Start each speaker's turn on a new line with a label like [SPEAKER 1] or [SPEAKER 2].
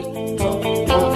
[SPEAKER 1] Oh.